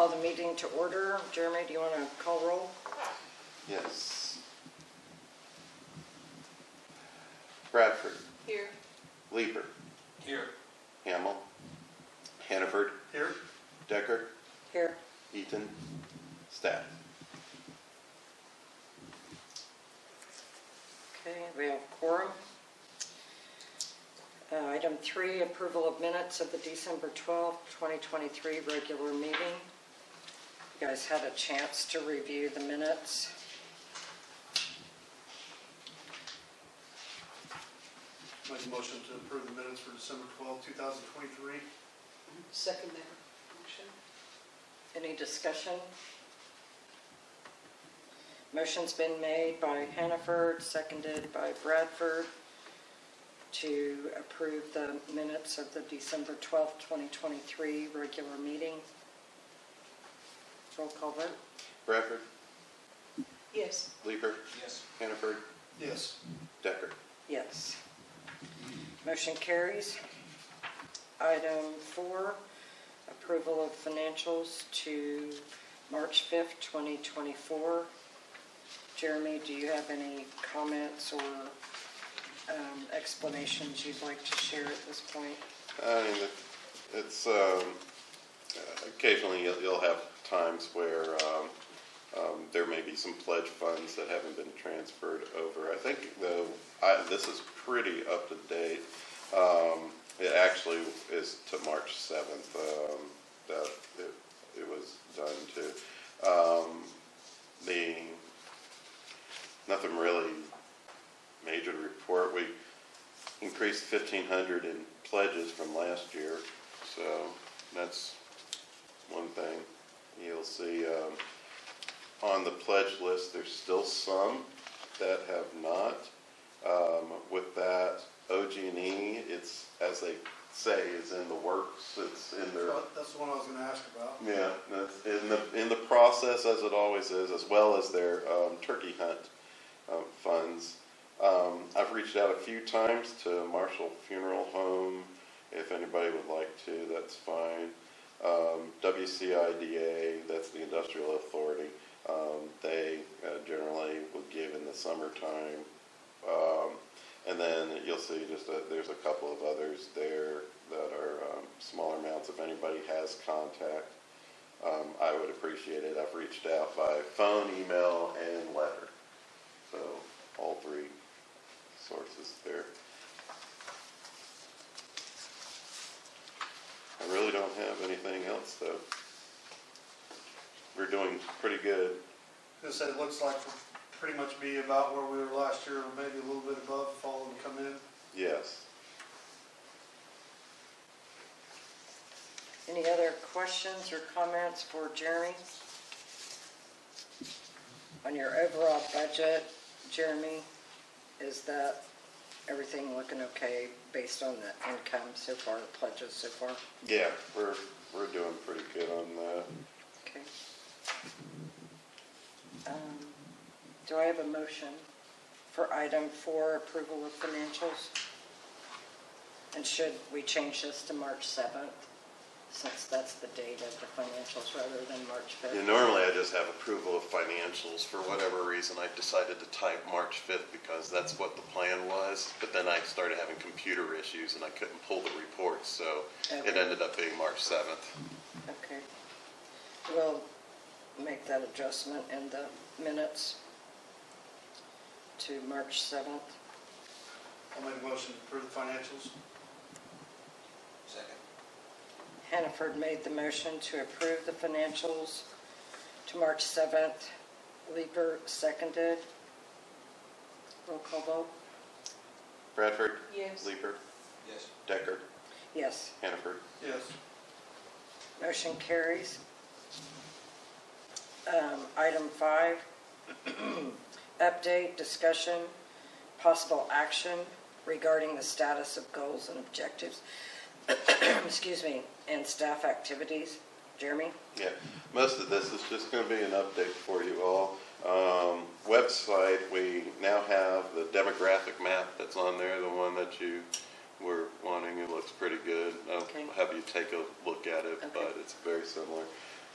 call the meeting to order. Jeremy, do you want to call roll? Yes. Bradford, Here. Leeper, Here. Hamel, Hannaford, Here. Decker, Here. Eaton, staff. Okay, we have quorum. Uh, Item three, approval of minutes of the December 12th, 2023 regular meeting. You guys had a chance to review the minutes. Make a motion to approve the minutes for December twelfth, two thousand twenty-three. Second that motion. Any discussion? Motion's been made by Hannaford, seconded by Bradford to approve the minutes of the December 12th, 2023 regular meeting. Roll call vote? Bradford, Yes. Leeper, Yes. Hannaford, Yes. Decker. Yes. Motion carries. Item four, approval of financials to March 5th, 2024. Jeremy, do you have any comments or um, explanations you'd like to share at this point? I mean, it- it's, um, uh, occasionally you'll, you'll have times where, um, um, there may be some pledge funds that haven't been transferred over. I think though, I, this is pretty up to date. Um, it actually is to March seventh, um, that it, it was done to. Um, the, nothing really major to report. We increased fifteen hundred in pledges from last year, so that's one thing. You'll see, um, on the pledge list, there's still some that have not. Um, with that, OG&E, it's, as they say, is in the works, it's in their That's the one I was gonna ask about. yeah, that's in the, in the process, as it always is, as well as their um, turkey hunt um, funds. Um, I've reached out a few times to Marshall Funeral Home. If anybody would like to, that's fine. Um, WCIDA, that's the Industrial Authority, um, they uh, generally will give in the summertime. Um, and then you'll see just that there's a couple of others there that are um, smaller amounts. If anybody has contact, um, I would appreciate it. I've reached out by phone, email, and letter. So all three sources there. I really don't have anything else though. We're doing pretty good. This, it looks like we'll pretty much be about where we were last year, or maybe a little bit above if all of them come in. Yes. Any other questions or comments for Jeremy? On your overall budget, Jeremy, is that everything looking okay based on the income so far, the pledges so far? Yeah, we're, we're doing pretty good on that. Okay. Um, Do I have a motion for item four, approval of financials? And should we change this to March 7th, since that's the date of the financials rather than March 5th? Yeah, normally I just have approval of financials. For whatever reason, I decided to type March 5th because that's what the plan was. But then I started having computer issues and I couldn't pull the reports, so it ended up being March 7th. Okay. We'll make that adjustment in the minutes to March 7th. I'll make a motion to approve the financials. Second. Hannaford made the motion to approve the financials to March 7th. Leeper seconded. Roll call vote? Bradford, Yes. Leeper, Yes. Decker, Yes. Hannaford. Yes. Motion carries. Um, Item five, update, discussion, possible action regarding the status of goals and objectives, excuse me, and staff activities. Jeremy? Yeah, most of this is just going to be an update for you all. Um, website, we now have the demographic map that's on there, the one that you were wanting. It looks pretty good. I'll Okay. have you take a look at it, Okay. but it's very similar.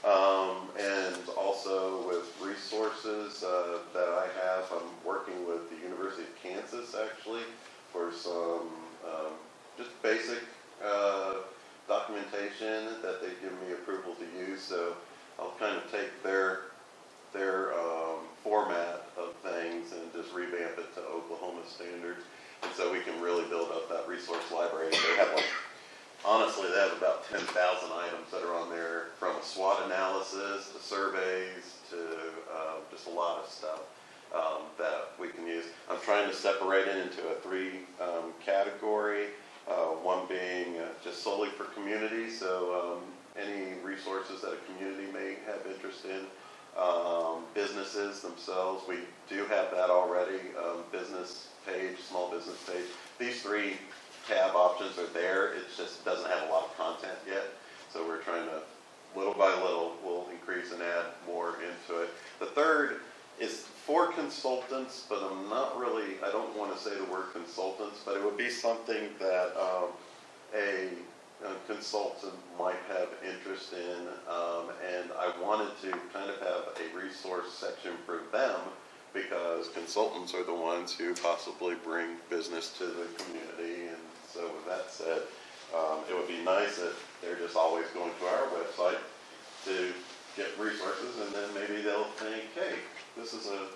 Um, and also with resources uh, that I have, I'm working with the University of Kansas actually for some um, just basic uh, documentation that they give me approval to use. So I'll kind of take their their um, format of things and just revamp it to Oklahoma standards. And so we can really build up that resource library. They have like, honestly, they have about 10,000 items that are on there from a SWOT analysis to surveys to um, just a lot of stuff um, that we can use. I'm trying to separate it into a three um, category. Uh, one being uh, just solely for community, so um, any resources that a community may have interest in um, businesses themselves. We do have that already, um, business page, small business page. These three tab options are there, it just doesn't have a lot of content yet. So we're trying to, little by little, we'll increase and add more into it. The third is for consultants, but I'm not really, I don't want to say the word consultants, but it would be something that um, a a consultant might have interest in, um, and I wanted to kind of have a resource section for them because consultants are the ones who possibly bring business to the community. And so with that said, um, it would be nice if they're just always going to our website to get resources, and then maybe they'll think, this is a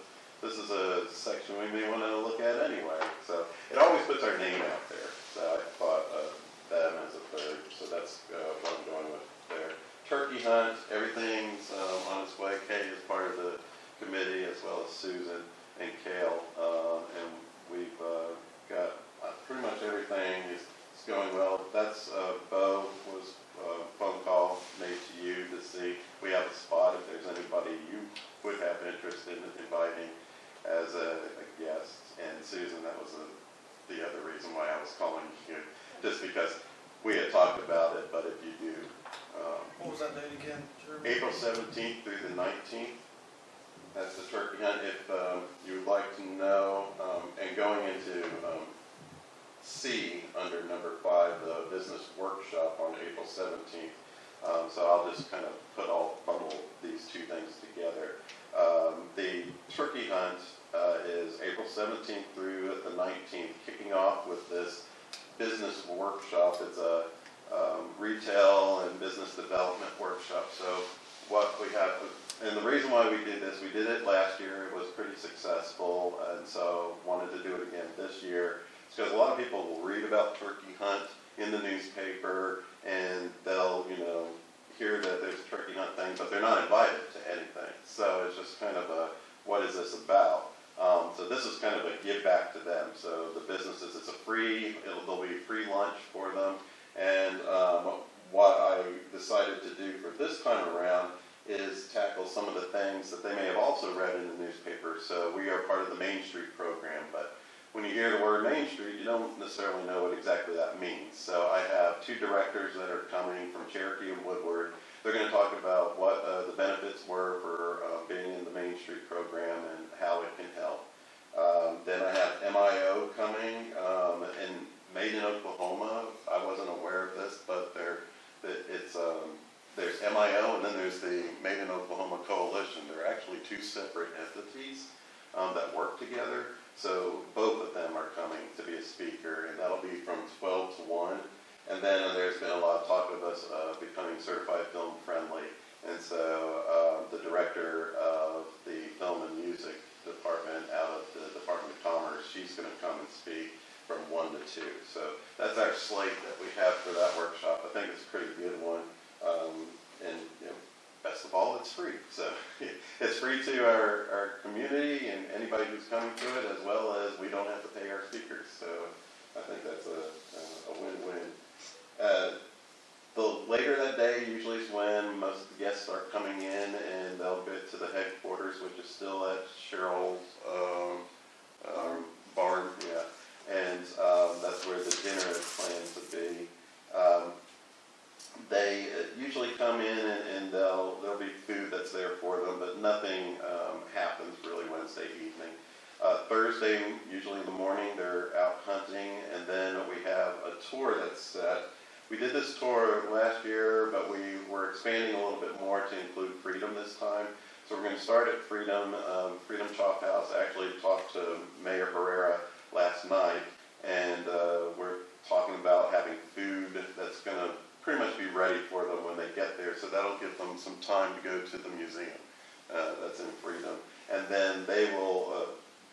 this is a section we may want to look at anyway. So it always puts our name out there. So I thought. Uh, them as a third, so that's uh, what I'm going with there. Turkey hunt, everything's um, on its way. Kay is part of the committee as well as Susan and Kale, uh, and we've uh, got uh, pretty much everything is, is going well. That's uh, Bo was uh, phone call made to you to see we have a spot if there's anybody you would have interest in inviting as a, a guest. And Susan, that was a, the other reason why I was calling you just because we had talked about it, but if you do, um, What was that date again, Jeremy? April seventeenth through the nineteenth, that's the turkey hunt. If, um, you would like to know, um, and going into, um, C, under number five, the business workshop on April seventeenth. Um, so I'll just kind of put all, bundle these two things together. Um, the turkey hunt, uh, is April seventeenth through the nineteenth, kicking off with this business workshop. It's a um, retail and business development workshop. So what we have, and the reason why we did this, we did it last year. It was pretty successful, and so wanted to do it again this year. Because a lot of people will read about turkey hunt in the newspaper, and they'll, you know, hear that there's a turkey hunt thing, but they're not invited to anything. So it's just kind of a, what is this about? Um, so this is kind of a give back to them. So the businesses, it's a free, it'll, there'll be a free lunch for them. And um, what I decided to do for this time around is tackle some of the things that they may have also read in the newspaper. So we are part of the Main Street program, but when you hear the word Main Street, you don't necessarily know what exactly that means. So I have two directors that are coming from Cherokee and Woodward. They're going to talk about what uh, the benefits were for uh, being in the Main Street program and how it can help. Um, then I have MIO coming um, and made in Oklahoma. I wasn't aware of this, but there, it's um, there's MIO and then there's the Made in Oklahoma Coalition. They're actually two separate entities um, that work together. So both of them are coming to be a speaker, and that'll be from 12 to 1. And then there's been a lot of talk of us uh, becoming certified film friendly. And so uh, the director of the film and music department out of the Department of Commerce, she's going to come and speak from 1 to 2. So that's our slate that we have for that workshop. I think it's a pretty good one. Um, and you know, best of all, it's free. So it's free to our, our community and anybody who's coming to it, as well as we don't have to pay our speakers. So I think that's a, a win-win. Uh, the later that day usually is when most of the guests start coming in and they'll get to the headquarters, which is still at Cheryl's um, barn, yeah. And um, that's where the dinner is planned to be. Um, they uh, usually come in and, and they'll, there'll be food that's there for them, but nothing um, happens really Wednesday evening. Uh, Thursday, usually in the morning, they're out hunting, and then we have a tour that's set we did this tour last year, but we were expanding a little bit more to include Freedom this time. So we're going to start at Freedom, um, Freedom Chop House. I actually talked to Mayor Herrera last night, and uh, we're talking about having food that's going to pretty much be ready for them when they get there. So that'll give them some time to go to the museum uh, that's in Freedom. And then they will uh,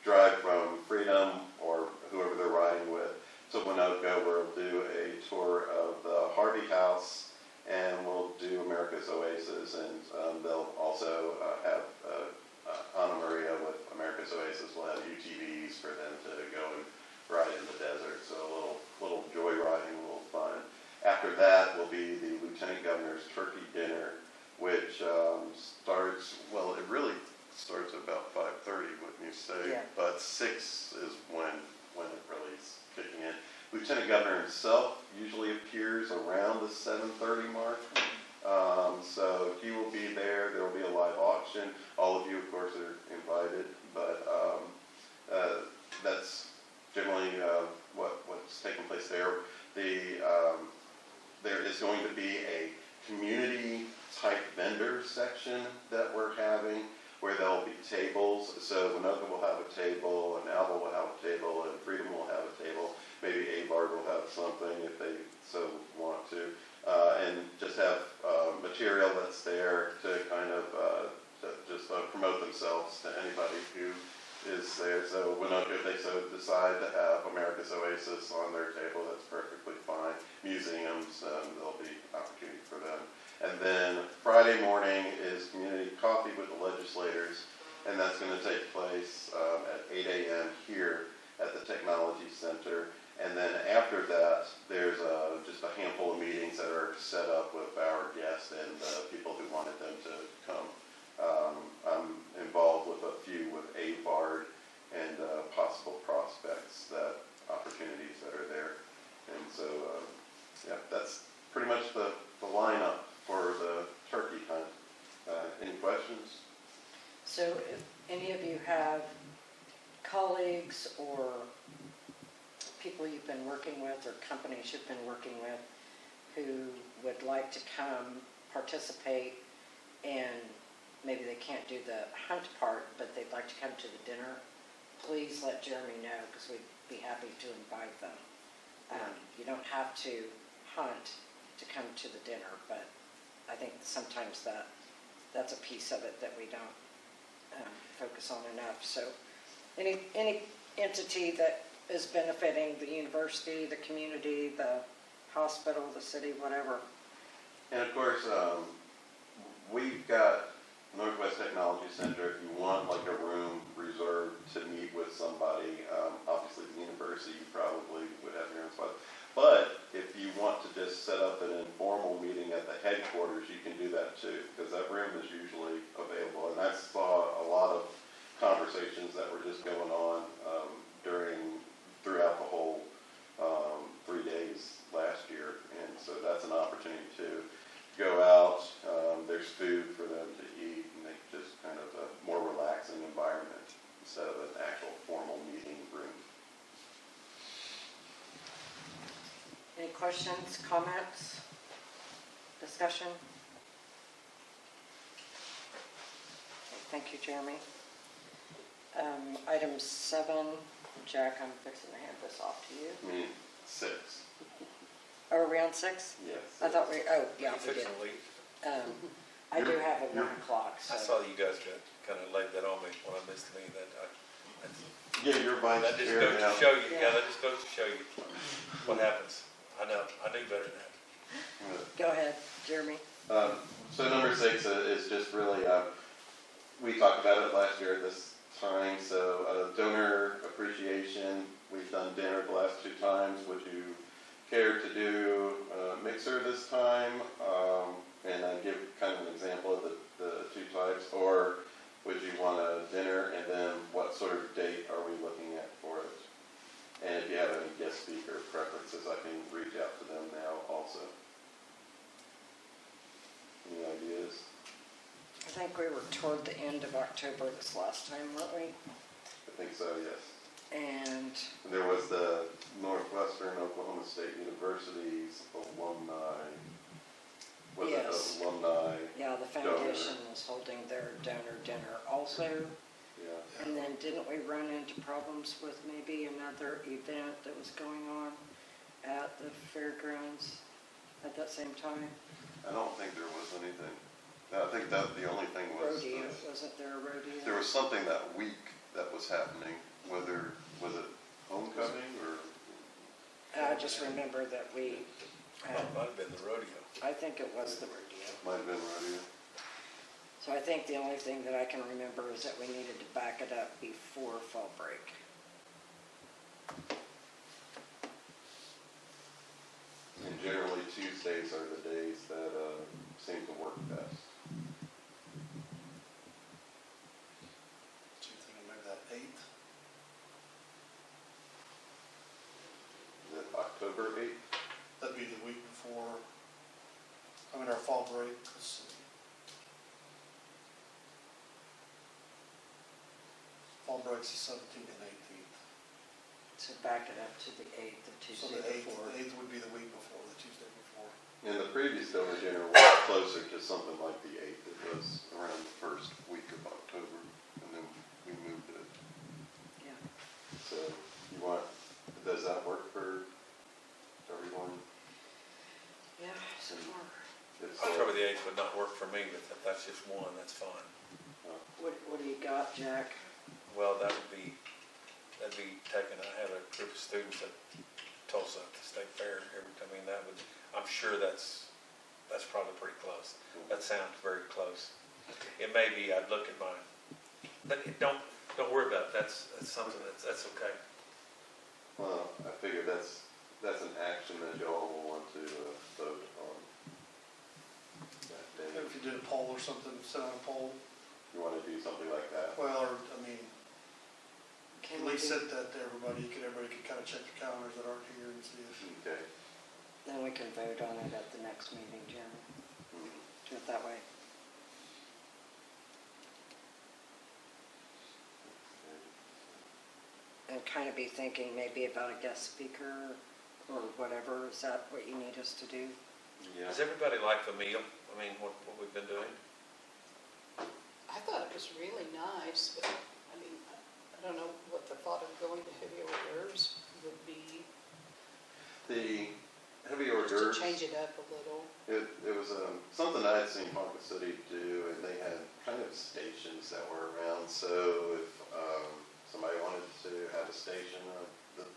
drive from Freedom or whoever they're riding with to Waynoka, we'll do a tour of the Harvey House, and we'll do America's Oasis, and um, they'll also uh, have uh, uh, Anna Maria with America's Oasis. We'll have UTVs for them to go and ride in the desert, so a little little joyriding, a little fun. After that will be the Lieutenant Governor's Turkey Dinner, which um, starts well. It really starts at about 5:30, wouldn't you say? Yeah. But six is when when it really is kicking in. Lieutenant Governor himself usually appears around the 7:30 mark. Um, so he will be there. There will be a live auction. All of you, of course, are invited, but um, uh, that's generally uh, what what's taking place there. The um, there is going to be a community type vendor section that we're having where there'll be tables. So Waynoka will have a table, and Alva will have a table, and Freedom will have a table. Maybe Avard will have something if they so want to. Uh, and just have uh, material that's there to kind of uh, to just uh, promote themselves to anybody who is there. So Waynoka, if they so decide to have America's Oasis on their table, that's perfectly fine. Museums, um, there'll be opportunity for them. And then Friday morning is community coffee with the legislators, and that's going to take place um, at 8 a.m. here at the Technology Center. And then after that, there's uh, just a handful of meetings that are set up with our guests and uh, people who wanted them to come. Um, I'm involved with a few with Avard and uh, possible prospects, that opportunities that are there. And so, uh, yeah, that's pretty much the, the lineup for the turkey hunt. Uh, any questions? So if any of you have colleagues or people you've been working with or companies you've been working with who would like to come participate and maybe they can't do the hunt part, but they'd like to come to the dinner, please let Jeremy know because we'd be happy to invite them. Um, You don't have to hunt to come to the dinner, but I think sometimes that, that's a piece of it that we don't um, focus on enough. So any, any entity that is benefiting the university, the community, the hospital, the city, whatever. And of course, um, we've got Northwest Technology Center, if you want like a room reserved to meet with somebody, um, obviously the university, probably would have your own spot. But if you want to just set up an informal meeting at the headquarters, you can do that too, because that room is usually available. And I saw a lot of conversations that were just going on, um, during, throughout the whole, um, three days last year. And so that's an opportunity to go out, um, there's food for them to eat, and they just kind of a more relaxing environment instead of an actual formal meeting room. Any questions, comments, discussion? Okay, Thank you, Jeremy. Um, Item seven, Jack, I'm fixing to hand this off to you. I mean, six, Are we on six? yes. I thought we, oh, yeah, You we did. fixing to? Um, I do have a one o'clock, I so. saw you guys got, kind of laid that on me when I missed the meeting that night. Yeah, you're vice That just chair goes to show you, Yeah. yeah, that just goes to show you what happens. I know, I knew better than that. Go ahead, Jeremy. Um, so number six uh, is just really, uh, we talked about it last year at this time, so uh, donor appreciation, we've done dinner the last two times. Would you care to do a mixer this time? Um, and I give kind of an example of the, the two types, or would you want a dinner and then what sort of date are we looking at for it? And if you have any guest speaker preferences, I can reach out to them now also. Any ideas? I think we were toward the end of October this last time, weren't we? I think so, yes. And, There was the Northwestern Oklahoma State University's alumni, was it Yes. alumni? yeah, the foundation was holding their donor dinner also. Yeah, And then didn't we run into problems with maybe another event that was going on at the fairgrounds at that same time? I don't think there was anything. I think that the only thing was, Rodeo, the- wasn't there a rodeo? there was something that week that was happening, whether, was it homecoming or? I just remember that we, Might had- uh, might have been the rodeo. I think it was the rodeo. Might have been rodeo. So I think the only thing that I can remember is that we needed to back it up before fall break. And generally Tuesdays are the days that, uh, seem to work best. Do you think maybe that eighth? Is it October eighth? That'd be the week before, I mean, our fall break, 'cause fall break's the seventeenth and eighteenth. So back it up to the 8th of So Tuesday the eighth, before. the eighth would be the week before, the Tuesday before. And the previous donor dinner was closer to something like the eighth. It was around the first week of October, and then we moved it. Yeah. So you want, does that work for everyone? Yeah, so far. It's, October uh, the eighth would not work for me, but if that's just one, that's fine. What, what do you got, Jack? Well, that would be, that'd be taking, I have a group of students at Tulsa at the State Fair every, I mean, that would, I'm sure that's, that's probably pretty close. That sounds very close. It may be, I'd look at mine, but it- don't, don't worry about it, that's, that's something that's, that's okay. Well, I figure that's, that's an action that y'all will want to uh, vote on. that day. If you did a poll or something, sit on a poll, You want to do something like that? well, or, I mean, Can at we least do- send that to everybody, you could, everybody could kind of check the calendars that aren't here and see if. Okay. Then we can vote on it at the next meeting, Jeremy. Do hmm. it that way. And kind of be thinking maybe about a guest speaker or whatever. Is that what you need us to do? Yeah. Does everybody like the meal? I mean, what, what we've been doing? I thought it was really nice, but, I mean, I I don't know what the thought of going to heavy hors d'oeuvres would be, The heavy hors just to change it up a little. It, it was um, something I had seen Ponca City do, and they had kind of stations that were around. So if um, somebody wanted to have a station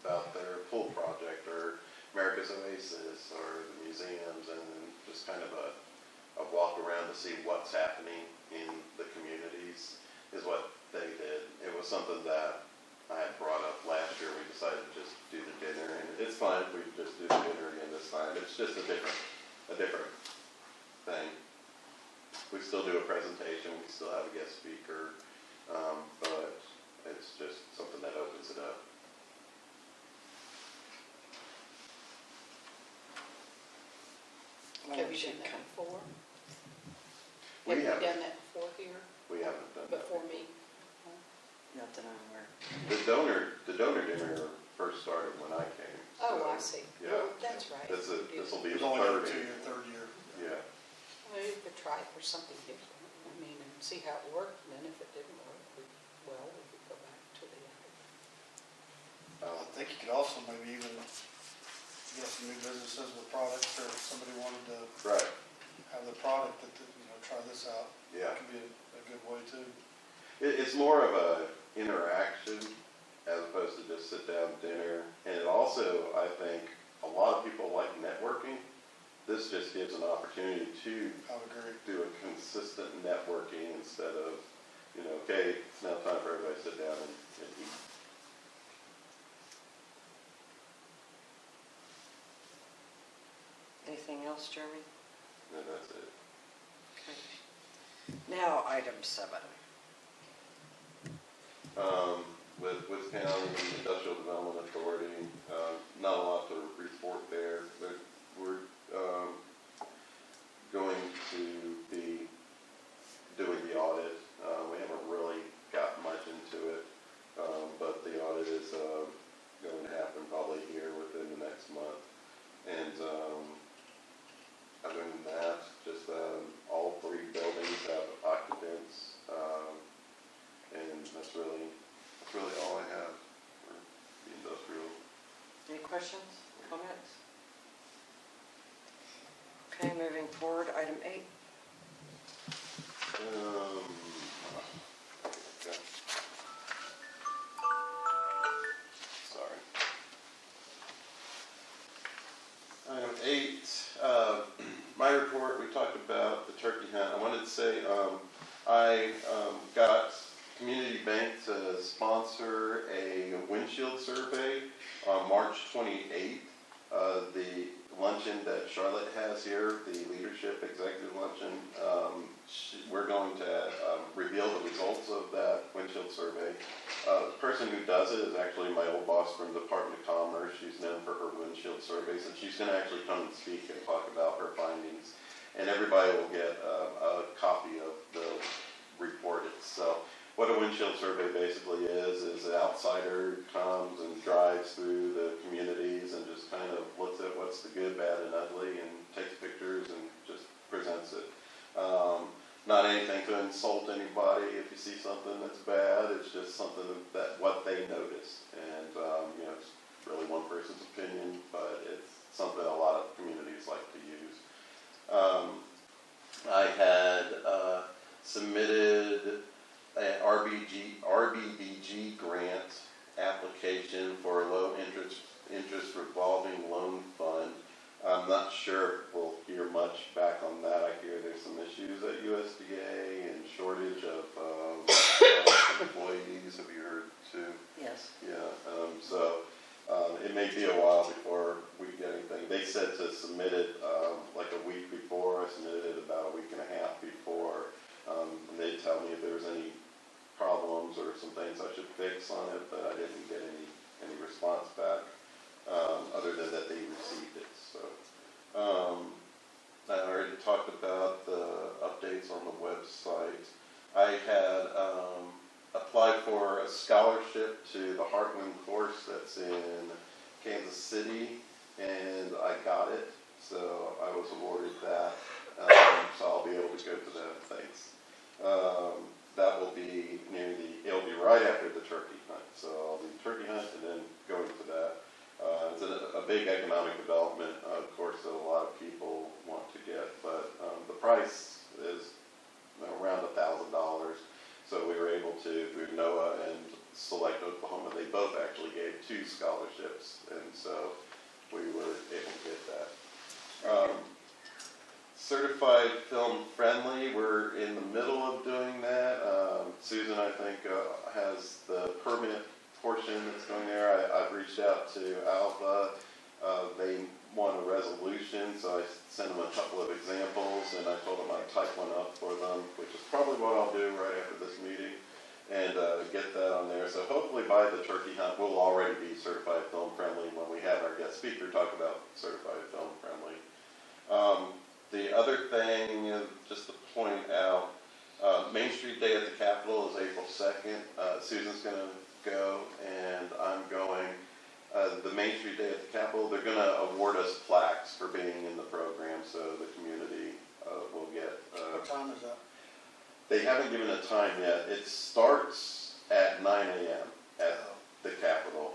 about their pool project or America's Oasis or the museums, and then just kind of a, a walk around to see what's happening in the communities is what they did. It was something that I had brought up last year. We decided to just do the dinner, and it's fine if we just do the dinner again this time. It's just a different a different thing. We still do a presentation, we still have a guest speaker, um, but it's just something that opens it up. Why Have don't you done that come- before? We Have you haven't, done that before here, we haven't done that. before me? Not that I'm aware. The donor, the donor dinner first started when I came. Oh, I see. Yeah. Well, That's right. This is, this will did. be It's the only third two year. year, third year. Yeah, Well, you could try it for something different, I mean, and see how it worked, and then if it didn't work, we, well, we could go back to the other. I um, think you could also maybe even get some new businesses with products, or if somebody wanted to right, have the product that, you know, try this out. yeah. Could be a, a good way too. It, it's more of a interaction as opposed to just sit down dinner. And it also, I think, a lot of people like networking. This just gives an opportunity to I would agree. do a consistent networking instead of, you know, okay, it's now time for everybody to sit down and, and eat. Anything else, Jeremy? No, that's it. Okay. Now, item seven. Um, with, Woods County Industrial Development Authority, um, not a lot to report there. But we're, um, going to be doing the audit. Uh, we haven't really got much into it, um, but the audit is, uh, That's really all I have for the industrial. Any questions, comments? Okay, moving forward, item eight. Um. Sorry. Item eight, uh, my report, we talked about the turkey hunt. I wanted to say, um, I, um, got Community Bank to sponsor a windshield survey on March twenty-eighth. Uh, the luncheon that Charlotte has here, the leadership executive luncheon, um, we're going to um, reveal the results of that windshield survey. Uh, The person who does it is actually my old boss from the Department of Commerce. She's known for her windshield surveys, and she's going to actually come and speak and talk about her findings. And everybody will get uh, a copy of the report itself. What a windshield survey basically is, is an outsider comes and drives through the communities and just kind of looks at what's the good, bad, and ugly, and takes pictures and just presents it. Um, not anything to insult anybody if you see something that's bad, it's just something that, what they noticed. And, um, you know, it's really one person's opinion, but it's something a lot of communities like to use. Um, I had, uh, submitted an RBG, RBDG grant application for a low interest, interest revolving loan fund. I'm not sure if we'll hear much back on that. I hear there's some issues at USDA and shortage of, um, employees. Have you heard too? Yes. Yeah, um, so, um, it may be a while before we get anything. They said to submit it, um, like a week before, I submitted it about a week and a half before. Um, and they'd tell me if there was any problems or some things I should fix on it, but I didn't get any, any response back, um, other than that they received it, so. Um, Talked about the updates on the website. I had, um, applied for a scholarship to the Heartland course that's in Kansas City, and I got it, so I was awarded that. Um, so I'll be able to go to that, thanks. Um, that will be near the, it'll be right after the turkey hunt, so I'll do turkey hunt and then going to that. Uh, it's a, a big economic development, uh, course, that a lot of people want to get, but, um, the price is around a thousand dollars. So we were able to, through NOAA and Select Oklahoma, they both actually gave two scholarships, and so we were able to get that. Um, Certified film friendly, we're in the middle of doing that. Um, Susan, I think, uh, has the permit portion that's going there. I, I've reached out to Alva. Uh, they want a resolution, so I sent them a couple of examples, and I told them I'd type one up for them, which is probably what I'll do right after this meeting, and uh, get that on there. So hopefully by the turkey hunt, we'll already be certified film friendly when we have our guest speaker talk about certified film friendly. Um, the other thing, uh, just to point out, uh, Main Street Day at the Capitol is April second. Uh, Susan's gonna go, and I'm going. Uh, the Main Street Day at the Capitol, they're gonna award us plaques for being in the program, so the community, uh, will get, uh, What time is that? they haven't given a time yet. It starts at nine AM at the Capitol.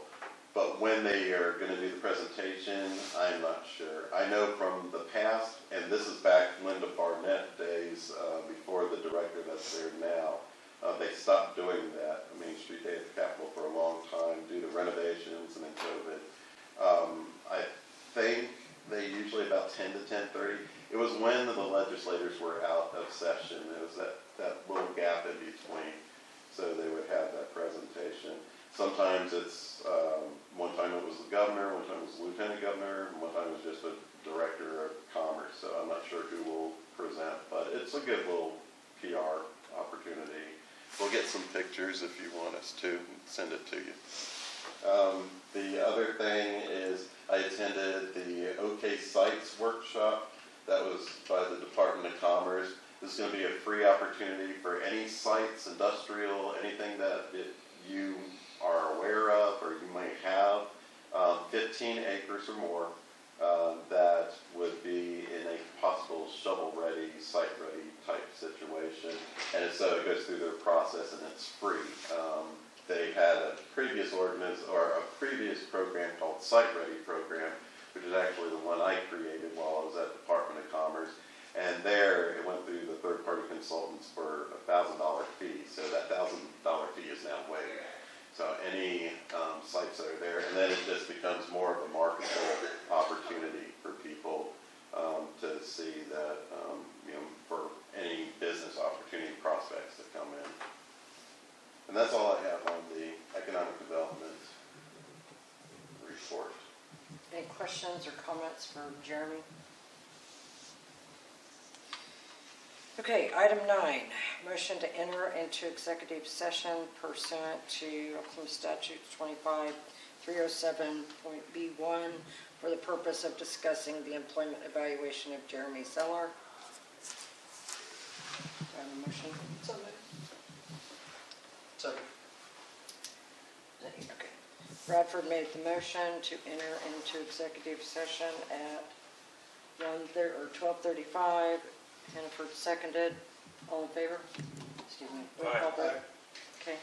But when they are gonna do the presentation, I'm not sure. I know from the past, and this is back Linda Barnett days, uh, before the director that's there now. Uh, they stopped doing that, Main Street Day at the Capitol for a long time due to renovations and then COVID. Um, I think they usually about ten to ten-thirty. It was when the legislators were out of session. It was that, that little gap in between. So they would have that presentation. Sometimes it's, um, one time it was the governor, one time it was the lieutenant governor, one time it was just a director of commerce. So I'm not sure who will present, but it's a good little PR opportunity. We'll get some pictures if you want us to, send it to you. Um, the other thing is I attended the OK Sites workshop that was by the Department of Commerce. This is going to be a free opportunity for any sites, industrial, anything that it, you are aware of or you might have, um, 15 acres or more uh, that would be in a possible shovel-ready, site-ready type situation. And so it goes through their process and it's free. Um, they had a previous ordinance or a previous program called Site Ready Program, which is actually the one I created while I was at Department of Commerce. And there, it went through the third-party consultants for a thousand dollar fee, so that thousand dollar fee is now waived. So any um, sites that are there, and then it just becomes more of a marketable opportunity for people um, to see that, um, you know, for any business opportunity prospects that come in. And that's all I have on the economic development report. Any questions or comments for Jeremy? Okay, item nine, motion to enter into executive session pursuant to Oklahoma statutes 25, 307.B1 for the purpose of discussing the employment evaluation of Jeremy Zeller. Do I have a motion? So moved. Second. Okay. Bradford made the motion to enter into executive session at one thir, or twelve thirty-five. Hannaford seconded. All in favor? Excuse me. Okay.